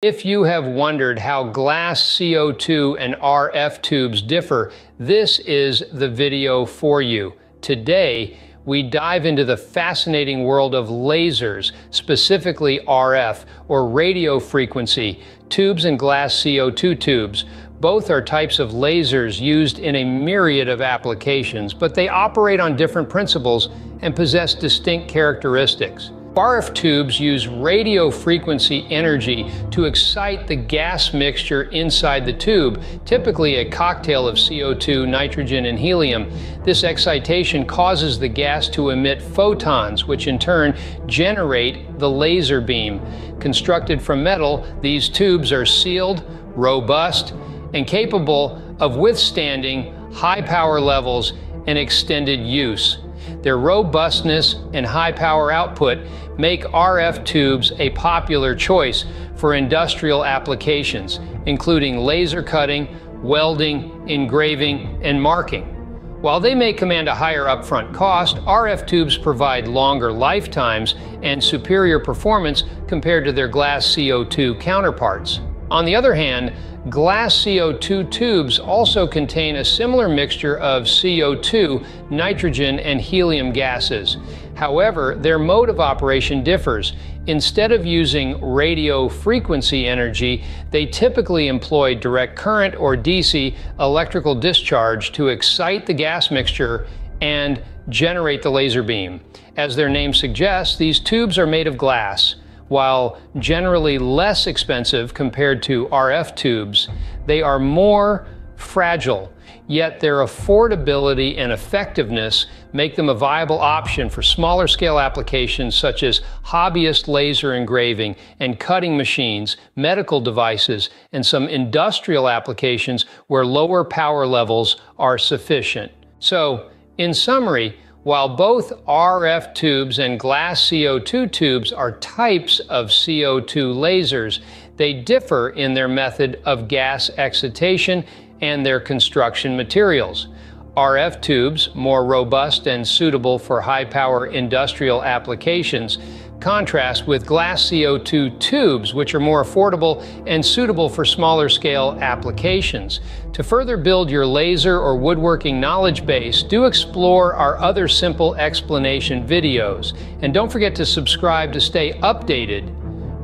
If you have wondered how glass CO2 and RF tubes differ, this is the video for you. Today, we dive into the fascinating world of lasers, specifically RF, or radio frequency, tubes and glass CO2 tubes. Both are types of lasers used in a myriad of applications, but they operate on different principles and possess distinct characteristics. RF tubes use radio frequency energy to excite the gas mixture inside the tube, typically a cocktail of CO2, nitrogen, and helium. This excitation causes the gas to emit photons, which in turn generate the laser beam. Constructed from metal, these tubes are sealed, robust, and capable of withstanding high power levels and extended use. Their robustness and high power output make RF tubes a popular choice for industrial applications, including laser cutting, welding, engraving, and marking. While they may command a higher upfront cost, RF tubes provide longer lifetimes and superior performance compared to their glass CO2 counterparts. On the other hand, glass CO2 tubes also contain a similar mixture of CO2, nitrogen, and helium gases. However, their mode of operation differs. Instead of using radio frequency energy, they typically employ direct current or DC electrical discharge to excite the gas mixture and generate the laser beam. As their name suggests, these tubes are made of glass. While generally less expensive compared to RF tubes, they are more fragile, yet their affordability and effectiveness make them a viable option for smaller scale applications such as hobbyist laser engraving and cutting machines, medical devices, and some industrial applications where lower power levels are sufficient. So, in summary, while both RF tubes and glass CO2 tubes are types of CO2 lasers, they differ in their method of gas excitation and their construction materials. RF tubes, more robust and suitable for high power industrial applications, contrast with glass CO2 tubes, which are more affordable and suitable for smaller scale applications. To further build your laser or woodworking knowledge base, do explore our other simple explanation videos. And don't forget to subscribe to stay updated.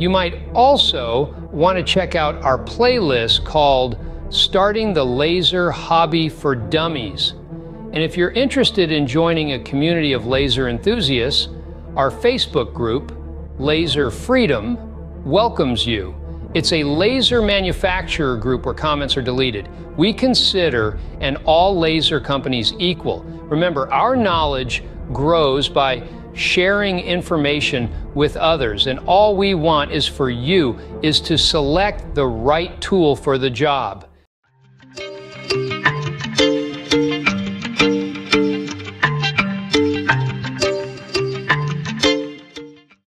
You might also want to check out our playlist called Starting the Laser Hobby for Dummies. And if you're interested in joining a community of laser enthusiasts, our Facebook group, Laser Freedom, welcomes you. It's a laser manufacturer group where comments are deleted. We consider and all laser companies equal. Remember, our knowledge grows by sharing information with others and all we want is for you is to select the right tool for the job.